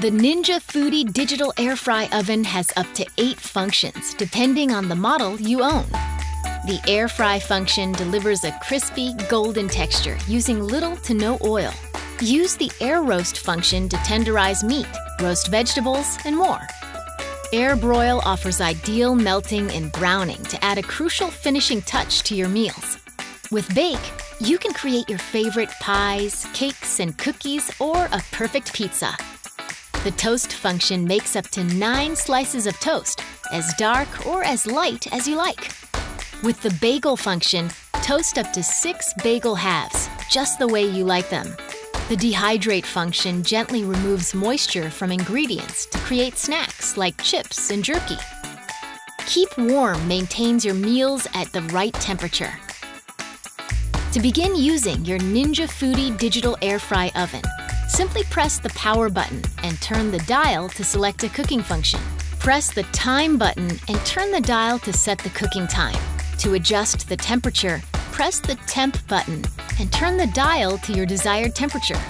The Ninja Foodi Digital Air Fry Oven has up to eight functions, depending on the model you own. The air fry function delivers a crispy, golden texture using little to no oil. Use the air roast function to tenderize meat, roast vegetables, and more. Air broil offers ideal melting and browning to add a crucial finishing touch to your meals. With bake, you can create your favorite pies, cakes, and cookies, or a perfect pizza. The toast function makes up to nine slices of toast, as dark or as light as you like. With the bagel function, toast up to six bagel halves, just the way you like them. The dehydrate function gently removes moisture from ingredients to create snacks like chips and jerky. Keep warm maintains your meals at the right temperature. To begin using your Ninja Foodi Digital Air Fry Oven, simply press the power button and turn the dial to select a cooking function. Press the time button and turn the dial to set the cooking time. To adjust the temperature, press the temp button and turn the dial to your desired temperature.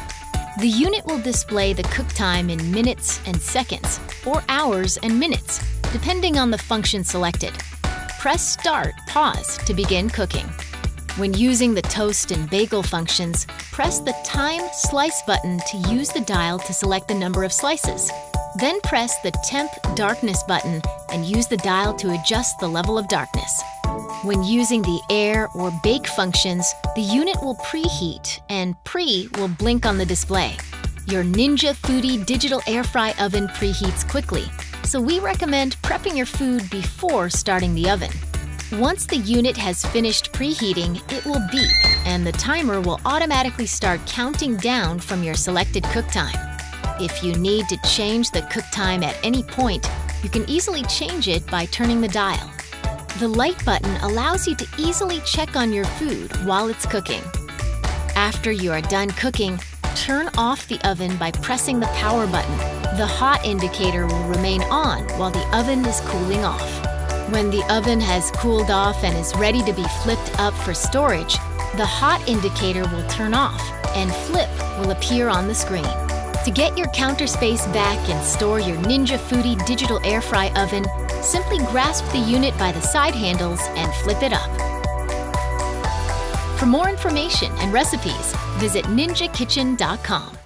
The unit will display the cook time in minutes and seconds, or hours and minutes, depending on the function selected. Press Start Pause to begin cooking. When using the toast and bagel functions, press the Time Slice button to use the dial to select the number of slices. Then press the Temp Darkness button and use the dial to adjust the level of darkness. When using the air or bake functions, the unit will preheat and pre will blink on the display. Your Ninja Foodi digital air fry oven preheats quickly, so we recommend prepping your food before starting the oven. Once the unit has finished preheating, it will beep and the timer will automatically start counting down from your selected cook time. If you need to change the cook time at any point, you can easily change it by turning the dial. The light button allows you to easily check on your food while it's cooking. After you are done cooking, turn off the oven by pressing the power button. The hot indicator will remain on while the oven is cooling off. When the oven has cooled off and is ready to be flipped up for storage, the hot indicator will turn off and flip will appear on the screen. To get your counter space back and store your Ninja Foodi digital air fry oven, simply grasp the unit by the side handles and flip it up. For more information and recipes, visit ninjakitchen.com.